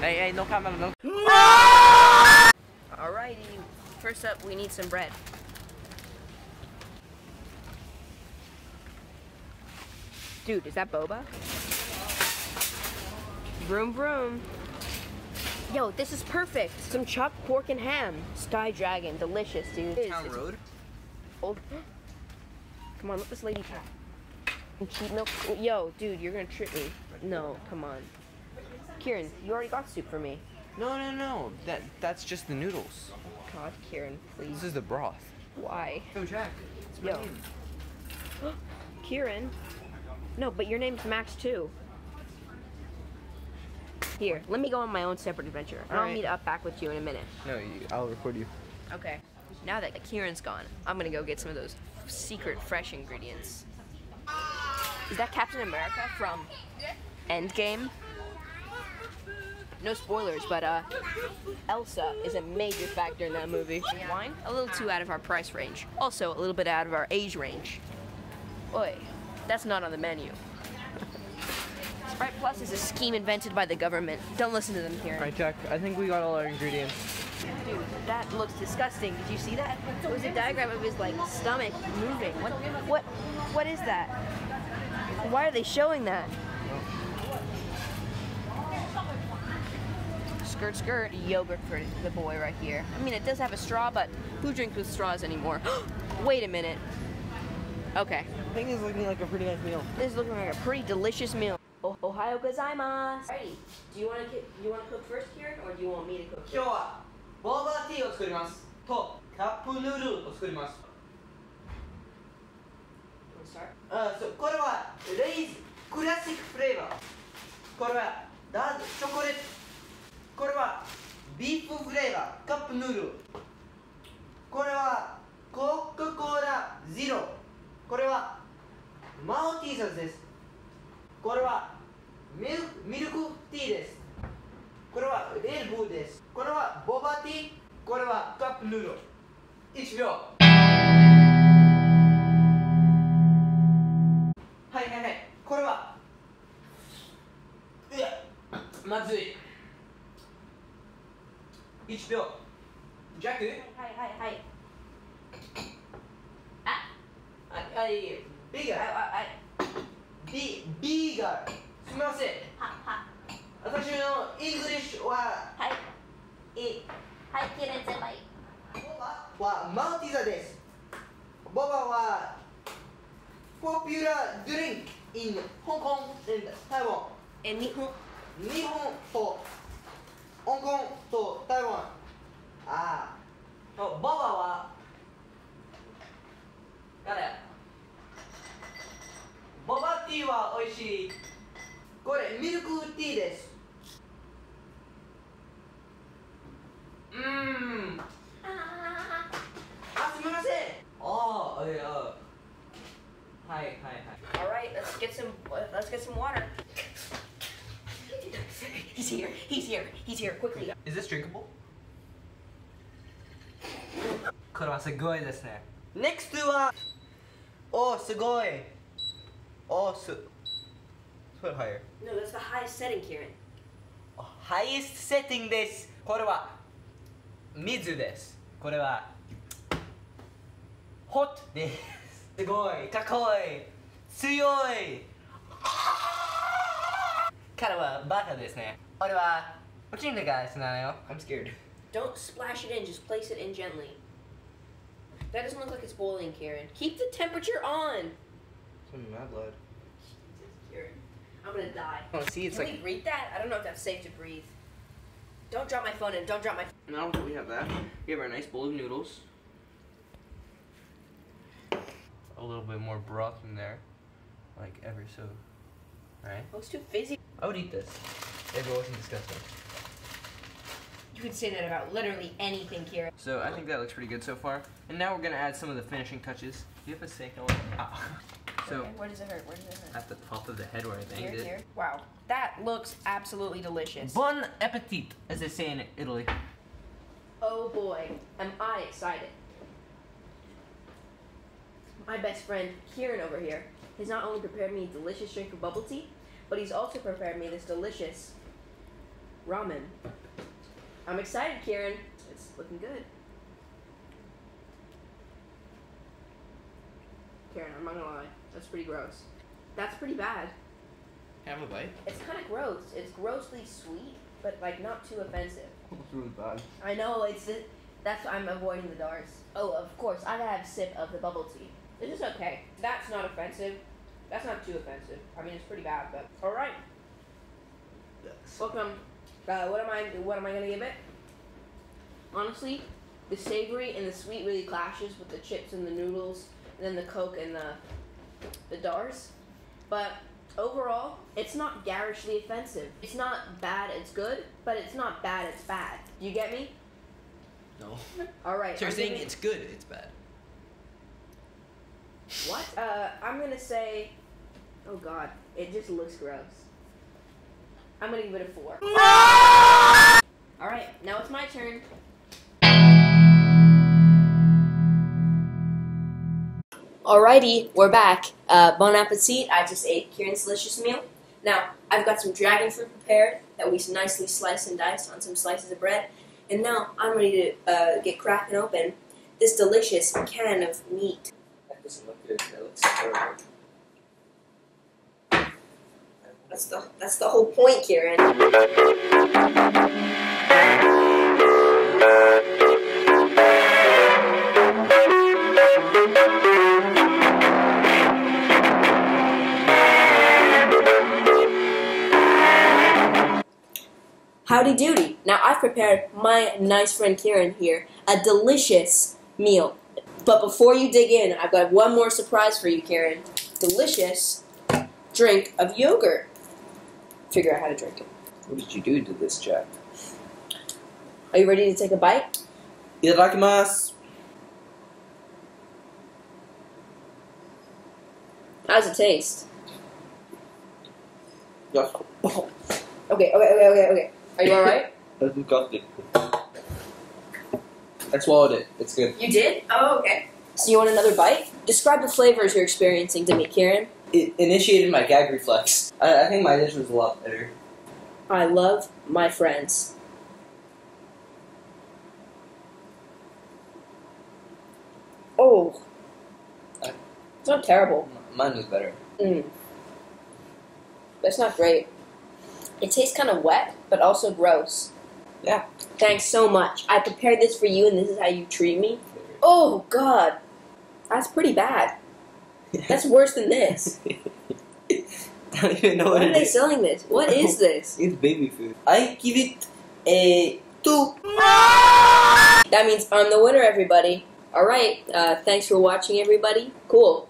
Hey, hey, no camera, no. no! Alrighty, first up we need some bread. Dude, is that boba? Vroom vroom. Yo, this is perfect. Some chopped pork and ham. Sky Dragon, delicious, dude. Town It's- Road. Old. Come on, let this lady try. And cheat milk. Yo, dude, you're gonna trip me. No, come on. Kiran, you already got soup for me. No, no, no. That that's just the noodles. God, Kiran, please. This is the broth. Why? Yo, Jack. It's my Yo. name. Kiran. No, but your name's Max too. Here, let me go on my own separate adventure. and I'll meet up back with you in a minute. No, you, I'll record you. Okay. Now that Kiran's gone, I'm gonna go get some of those secret fresh ingredients. Is that Captain America from Endgame? No spoilers, but uh, Elsa is a major factor in that movie. Wine? A little too out of our price range. Also, a little bit out of our age range. Oi, that's not on the menu. Sprite Plus is a scheme invented by the government. Don't listen to them here. Alright, Jack. I think we got all our ingredients. Dude, that looks disgusting. Did you see that? It was a diagram of his like stomach moving. What what what is that? Why are they showing that? Skirt skirt yogurt for the boy right here. I mean it does have a straw, but who drinks with straws anymore? Wait a minute. Okay. I think it's looking like a pretty nice meal. This is looking like a pretty delicious meal. Oh, Ohio gozaimasu. Alrighty. Do you want to you want to cook first here, or do you want me to cook? 今日はボーバーティーを作りますとカップヌードルを作ります Want to start? あそうこれはレイズクラシックフレーバーこれはダーズチョコレート これはビーフフレーバーカップヌードル。これはコカ・コーラゼロ。これはマオティーザです。これはミルクミルクティーです。これはレールブーです。これはボバティ。ーこれはカップヌードル。1秒はいはいはい。これはうわまずい。1秒ジャックはいはいはい。はいはいビーガーはいビビーガーすみません。はは。私のイングリッシュははい。いはいキレン先輩。ボバはマウティザですボバはポピュラードリンク in 香港 and 台湾え日本日本と香港と台湾あ。あボバは？誰？ボバティーは美味しい。これミルクティーです。うーん。あすみません。ああいやはいはいはい。All right, let's get some. Let's get some water. He's here. Quickly. Is this drinkable? これはすごいですね NEXT はおーすごいおーす Put higher No, that's the highest setting, Kieran. highest setting ですこれは水ですこれは hot ですすごいかっこいい強い彼はバカですね俺は What's in the guys now? I'm scared. Don't splash it in, just place it in gently. That doesn't look like it's boiling, Kiran. Keep the temperature on! It's in my blood. Jesus, Kiran. I'm gonna die. Oh, see, it's Can like... Can we breathe that? I don't know if that's safe to breathe. Don't drop my phone in. Don't drop my... Now we have that, we have our nice bowl of noodles. A little bit more broth in there. Like, ever so. Alright? Looks too fizzy. I would eat this. If it wasn't disgusting. You could say that about literally anything, here. So I think that looks pretty good so far. And now we're gonna add some of the finishing touches. Do you have a steak on? Ah. So Okay, where does it hurt? Where does it hurt? at the top of the head where I Here, banged it. here. Wow, that looks absolutely delicious. Bon appetit, as they say in Italy. Oh boy, am I excited. My best friend, Kiran over here, has not only prepared me a delicious drink of bubble tea, but he's also prepared me this delicious ramen. I'm excited, Kiran. It's looking good. Kiran, I'm not gonna lie. That's pretty gross. That's pretty bad. Have a bite. It's kind of gross. It's grossly sweet, but like not too offensive. It's really bad. I know it's it, that's why I'm avoiding the darts. Oh, of course, I gotta have a sip of the bubble tea. This is okay. That's not offensive. That's not too offensive. I mean, it's pretty bad, but all right. Yes. Welcome. Uh, what am I? What am I gonna give it? Honestly, the savory and the sweet really clashes with the chips and the noodles, and then the coke and the the dars. But overall, it's not garishly offensive. It's not bad. It's good, but it's not bad. It's bad. You get me? No. All right. So you're I'm saying it's good, it's bad. What? Uh, I'm gonna say. Oh God, it just looks gross. I'm gonna give it a four. All right, now it's my turn. Alrighty, we're back. Uh, bon appetit. I just ate Kiran's delicious meal. Now, I've got some dragon fruit prepared that we nicely sliced and diced on some slices of bread. And now I'm ready to uh, get cracking open this delicious can of meat. That doesn't look good. That looks terrible. That's the that's the whole point, Kiran. Howdy doody. Now I've prepared my nice friend Kiran here a delicious meal. But before you dig in, I've got one more surprise for you, Kiran. Delicious drink of yogurt. Figure out how to drink it. What did you do to this, Jack? Are you ready to take a bite? Itadakimasu. How does it taste? Yes. Okay, okay, okay, okay, okay. Are you alright? That's disgusting. I swallowed it. It's good. you did? Oh, okay. So you want another bite? Describe the flavors you're experiencing to me, Kiran. It initiated my gag reflex. I, I think my dish was a lot better. I love my friends. Oh. It's not terrible. Mine was better. Mm. That's not great. It tastes kind of wet, but also gross. Yeah. Thanks so much. I prepared this for you, and this is how you treat me. Oh God, that's pretty bad. That's worse than this. I don't even know Why what are it they is. selling this? What is this? It's baby food. I give it a two. That means I'm the winner, everybody. All right. Uh, thanks for watching, everybody. Cool.